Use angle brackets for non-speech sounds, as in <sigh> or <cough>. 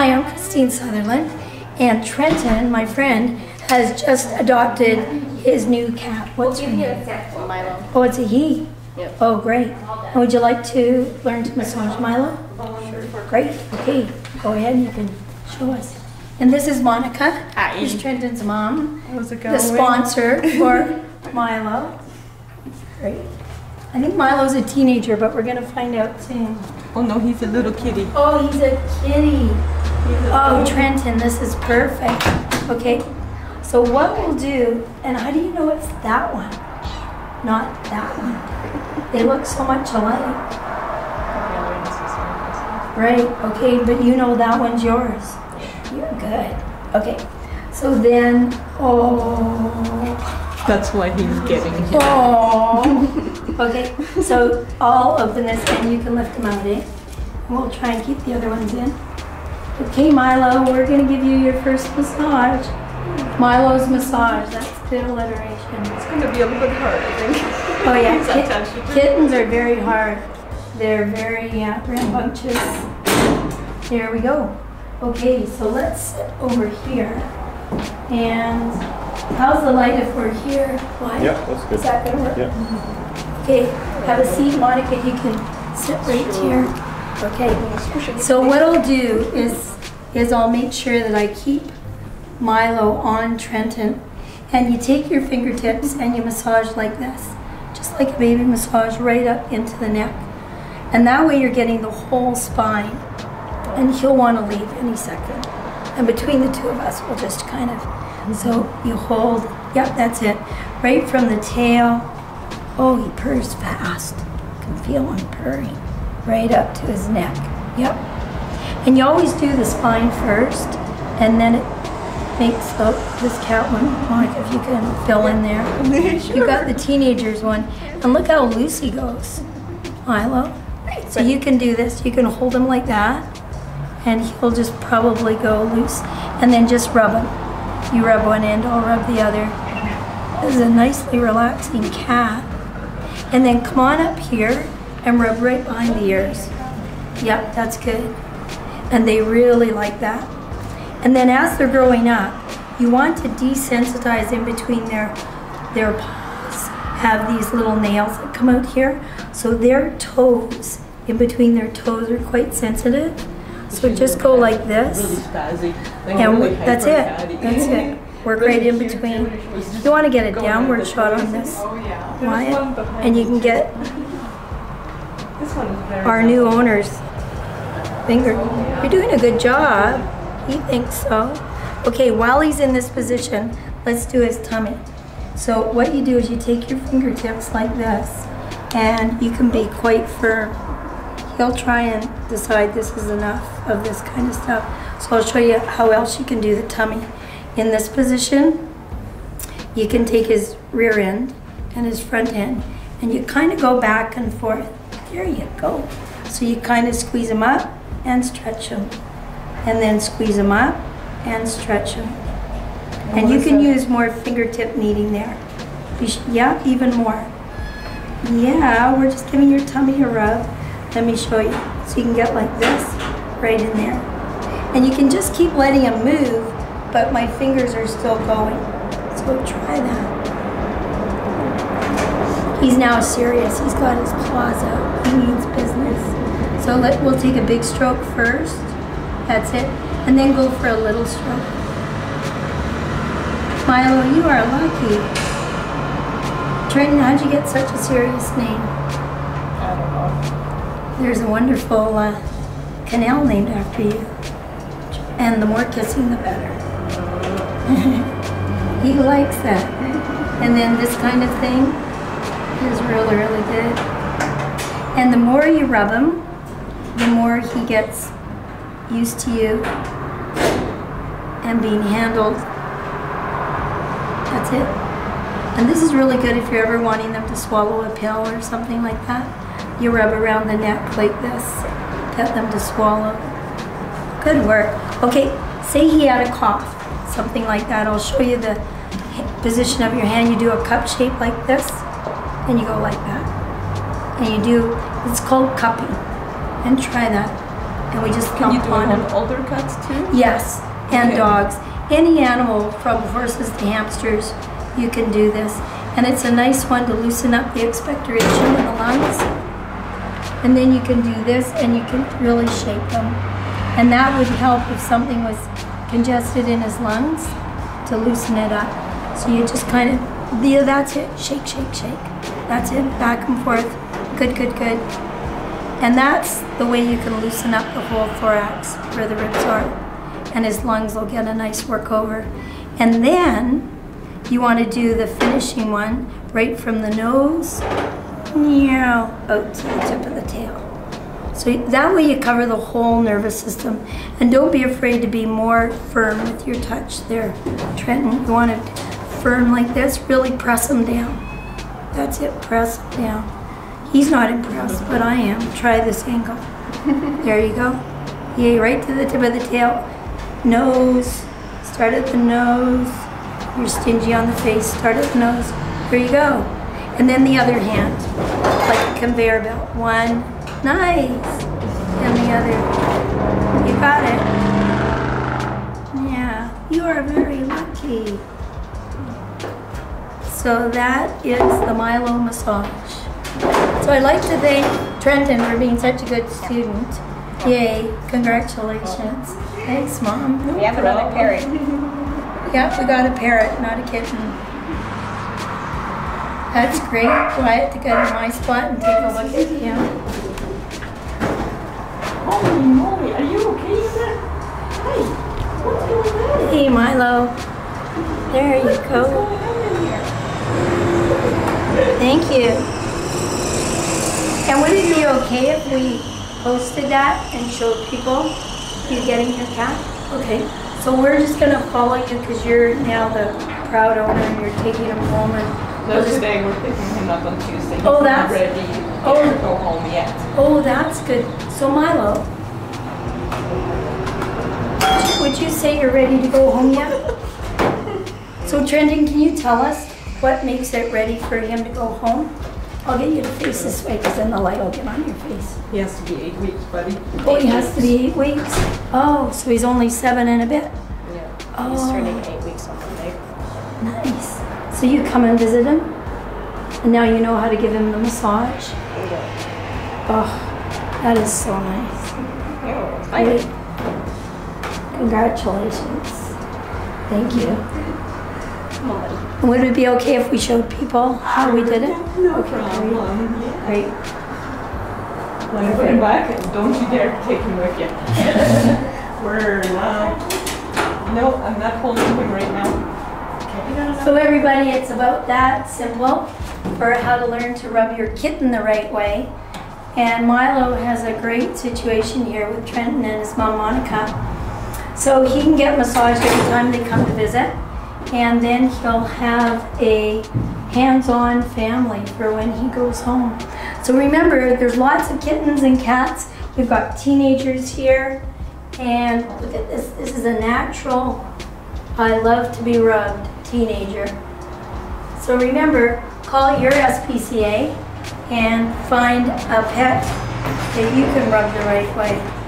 Hi, I'm Christine Sutherland, and Trenton, my friend, has just adopted his new cat. What's your name? Milo. Oh, it's a he? Yep. Oh, great. And would you like to learn to massage Milo? Sure. Great, okay, go ahead, and you can show us. And this is Monica. Hi. Who's Trenton's mom. How's it going? The sponsor <laughs> for Milo. Great. I think Milo's a teenager, but we're gonna find out soon. Oh no, he's a little kitty. Oh, he's a kitty. Oh, Trenton, this is perfect. Okay, so what we'll do, and how do you know it's that one? Not that one. They look so much alike. Right, okay, but you know that one's yours. You're good. Okay, so then, oh, That's why he's getting him. oh. Okay, <laughs> so all open this and you can lift them out, eh? And we'll try and keep the other ones in. Okay, Milo, we're gonna give you your first massage. Milo's massage, that's good alliteration. It's gonna be a little bit hard, I think. Oh yeah, <laughs> kit- kittens are very hard. They're very uh, rambunctious. There we go. Okay, so let's sit over here. And how's the light if we're here? Why? Yeah, that's good. Is that gonna work? Yeah. Okay, have a seat, Monica. You can sit right here. Okay. So what I'll do is, is I'll make sure that I keep Milo on Trenton. And you take your fingertips and you massage like this. Just like a baby massage right up into the neck. And that way you're getting the whole spine. And he'll want to leave any second. And between the two of us, we'll just kind of, so you hold, yep, that's it. Right from the tail. Oh, he purrs fast. Can feel him purring. Right up to his neck. Yep. And you always do the spine first, and then it makes the, this cat one. Monica, if you can fill in there. <laughs> sure. You got the teenagers one. And look how loose he goes, Milo. So you can do this. You can hold him like that, and he'll just probably go loose. And then just rub him. You rub one end, I'll rub the other. This is a nicely relaxing cat. And then come on up here and rub right behind the ears. Yep, that's good. And they really like that. And then as they're growing up, you want to desensitize in between their their paws. Have these little nails that come out here. So their toes, in between their toes are quite sensitive. So just go like this. And that's it. That's it. Work right in between. You want to get a downward shot on this, Wyatt, and you can get This one is very our new owner's finger. You're doing a good job. He thinks so. Okay, while he's in this position, let's do his tummy. So what you do is you take your fingertips like this, and you can be quite firm. He'll try and decide this is enough of this kind of stuff. So I'll show you how else you can do the tummy. In this position, you can take his rear end and his front end, and you kind of go back and forth. There you go. So you kind of squeeze them up and stretch them. and then squeeze them up and stretch them. And you can use more fingertip kneading there. Yeah, even more. Yeah, we're just giving your tummy a rub. Let me show you. So you can get like this, right in there. And you can just keep letting them move, but my fingers are still going. So try that. He's now serious. He's got his claws out. He means business. So let, we'll take a big stroke first. That's it. And then go for a little stroke. Milo, you are lucky. Trenton, how'd you get such a serious name? I don't know. There's a wonderful uh, canal named after you. And the more kissing, the better. <laughs> he likes that. And then this kind of thing is really, really good. And the more you rub him, the more he gets used to you and being handled. That's it. And this is really good if you're ever wanting them to swallow a pill or something like that. You rub around the neck like this, get them to swallow. Good work. Okay, say he had a cough, something like that. I'll show you the position of your hand. You do a cup shape like this, and you go like that. And you do, it's called cupping. And try that. and we just Can you do on it on older cats too? Yes, and Okay. dogs. Any animal from horses to hamsters, you can do this. And it's a nice one to loosen up the expectoration in the lungs. And then you can do this and you can really shake them. And that would help if something was congested in his lungs to loosen it up. So you just kind of, yeah, that's it. Shake, shake, shake. That's it. Back and forth. Good, good, good. And that's the way you can loosen up the whole thorax where the ribs are. And his lungs will get a nice workover. And then you want to do the finishing one right from the nose meow, out to the tip of the tail. So that way you cover the whole nervous system. And don't be afraid to be more firm with your touch there, Trenton. You want to firm like this, really press them down. That's it, press down. He's not impressed, but I am. Try this angle. there you go. Yay, right to the tip of the tail. Nose. Start at the nose. You're stingy on the face. Start at the nose. There you go. And then the other hand, like a conveyor belt. One. Nice. And the other. You got it. Yeah, you are very lucky. So that is the Milo massage. So I'd like to thank Trenton for being such a good student. Yay, congratulations. Thanks, Mom. We have another parrot. <laughs> Yep, we got a parrot, not a kitten. That's great. I have to go to my spot and take a look at him? And would it be okay if we posted that and showed people you getting your cat? Okay. So we're just gonna follow you because you're now the proud owner and you're taking him home and No, today we're picking him up on Tuesday. Oh, He's Oh, not that's- ready oh. to go home yet. Oh, that's good. So Milo, would you say you're ready to go home yet? <laughs> So Trenton, can you tell us what makes it ready for him to go home? I'll get you to face this way because then the light will get on your face. He has to be eight weeks, buddy. Oh, he has to be eight weeks? Oh, so he's only seven and a bit? Yeah. He's oh. turning Oh, eight weeks on Monday. nice. So you come and visit him? And now you know how to give him the massage? Yeah. Oh, that is so nice. Great. Congratulations. Thank you. And Would it be okay if we showed people how we did it? No Okay, problem. Great. When I put him back, don't you dare take him with you. <laughs> We're not. No, I'm not holding him right now. So everybody, it's about that simple for how to learn to rub your kitten the right way. And Milo has a great situation here with Trenton and his mom Monica. So he can get massaged every time they come to visit. And then he'll have a hands-on family for when he goes home. So remember, there's lots of kittens and cats. We've got teenagers here. And look at this, this is a natural I love to be rubbed teenager. So remember, call your SPCA and find a pet that you can rub the right way.